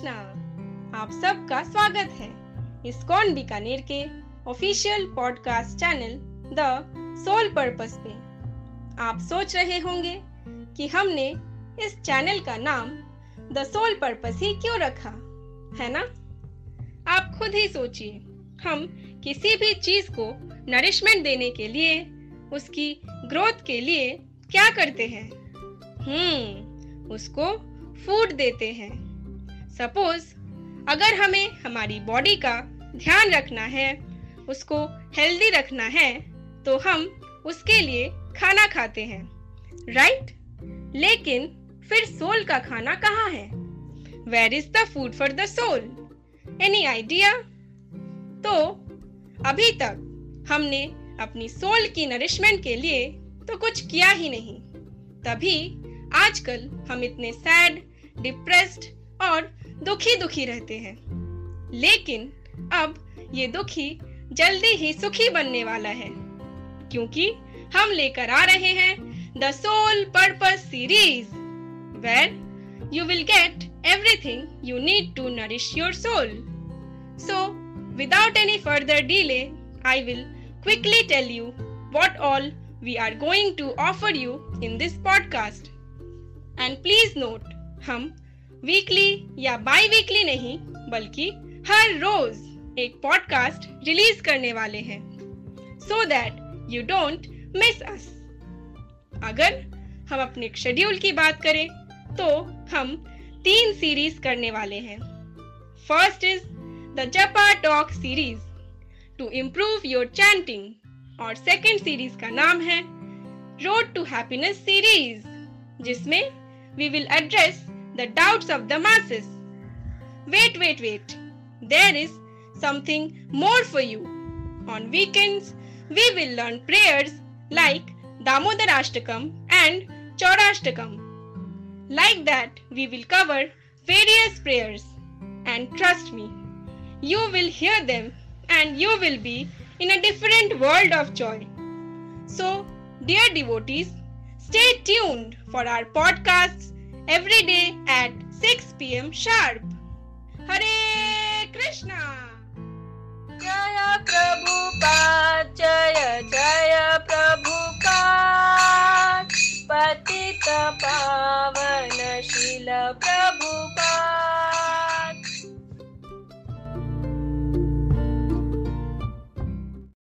कृष्णा, आप सबका स्वागत है इस्कॉन बीकानेर के official podcast channel the soul purpose पे। आप सोच रहे होंगे कि हमने इस चैनल का नाम द सोल पर्पस ही क्यों रखा, है ना? आप खुद ही सोचिए, हम किसी भी चीज़ को नरिशमेंट देने के लिए, उसकी ग्रोथ के लिए क्या करते हैं? हम्म उसको फ़ूड देते हैं। सपोज़ अगर हमें हमारी बॉडी का ध्यान रखना है, उसको हेल्दी रखना है तो हम उसके लिए खाना खाते हैं राइट लेकिन फिर सोल का खाना कहाँ है? Where is the food for the soul any idea तो अभी तक हमने अपनी सोल की नरिशमेंट के लिए तो कुछ किया ही नहीं। तभी आजकल हम इतने सैड डिप्रेस्ड और दुखी दुखी रहते हैं लेकिन अब ये दुखी जल्दी ही सुखी बनने वाला है क्योंकि हम लेकर आ रहे हैं the soul purpose series where you will get everything you need to nourish your soul so without any further delay I will quickly tell you what all we are going to offer you in this podcast. And please note, हम weekly या biweekly नहीं, बल्कि हर रोज एक podcast release करने वाले हैं। So that you don't miss us अगर हम अपने शेड्यूल की बात करें तो हम तीन सीरीज़ करने वाले हैं। First is the japa talk series to improve your chanting और सेकेंड सीरीज़ का नाम है रोड टू हैप्पीनेस सीरीज़ जिसमें we will address the doubts of the masses. Wait, wait, wait. There is something more for you. On weekends, we will learn prayers like Damodarashtakam and Chaurashtakam. Like that, we will cover various prayers. And trust me, you will hear them and you will be in a different world of joy. So, dear devotees, stay tuned for our podcasts every day at 6 pm sharp. Hare Krishna!